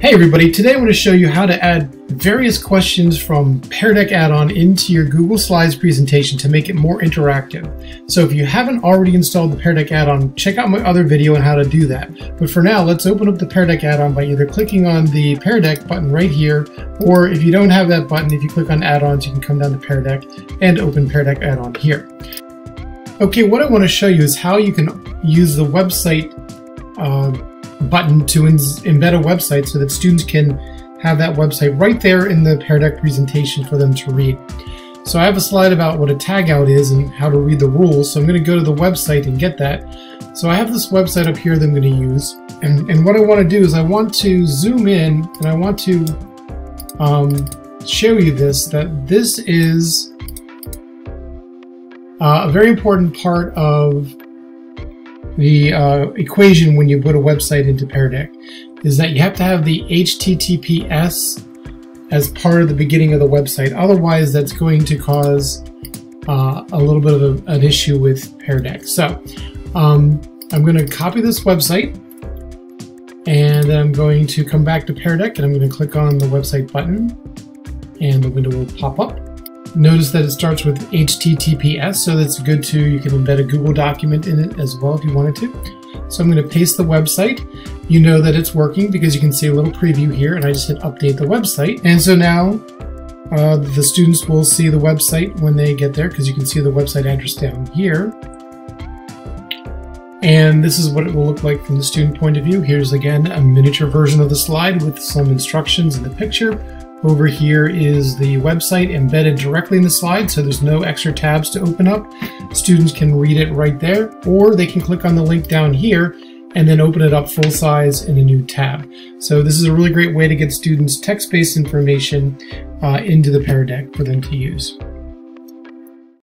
Hey everybody, today I want to show you how to add various questions from Pear Deck add-on into your Google Slides presentation to make it more interactive. So if you haven't already installed the Pear Deck add-on, check out my other video on how to do that. But for now, let's open up the Pear Deck add-on by either clicking on the Pear Deck button right here, or if you don't have that button, if you click on add-ons, you can come down to Pear Deck and open Pear Deck add-on here. Okay, what I want to show you is how you can use the website uh, button to embed a website so that students can have that website right there in the Pear Deck presentation for them to read. So I have a slide about what a tagout is and how to read the rules. So I'm going to go to the website and get that. So I have this website up here that I'm going to use. And, and what I want to do is I want to zoom in and I want to um, show you this, that this is uh, a very important part of the uh, equation when you put a website into Pear Deck is that you have to have the HTTPS as part of the beginning of the website. Otherwise, that's going to cause uh, a little bit of a, an issue with Pear Deck. So um, I'm going to copy this website and then I'm going to come back to Pear Deck and I'm going to click on the website button and the window will pop up. Notice that it starts with HTTPS, so that's good too. You can embed a Google document in it as well if you wanted to. So I'm going to paste the website. You know that it's working because you can see a little preview here, and I just hit update the website. And so now uh, the students will see the website when they get there because you can see the website address down here. And this is what it will look like from the student point of view. Here's again a miniature version of the slide with some instructions in the picture. Over here is the website embedded directly in the slide, so there's no extra tabs to open up. Students can read it right there, or they can click on the link down here and then open it up full size in a new tab. So this is a really great way to get students text-based information uh, into the Pear Deck for them to use.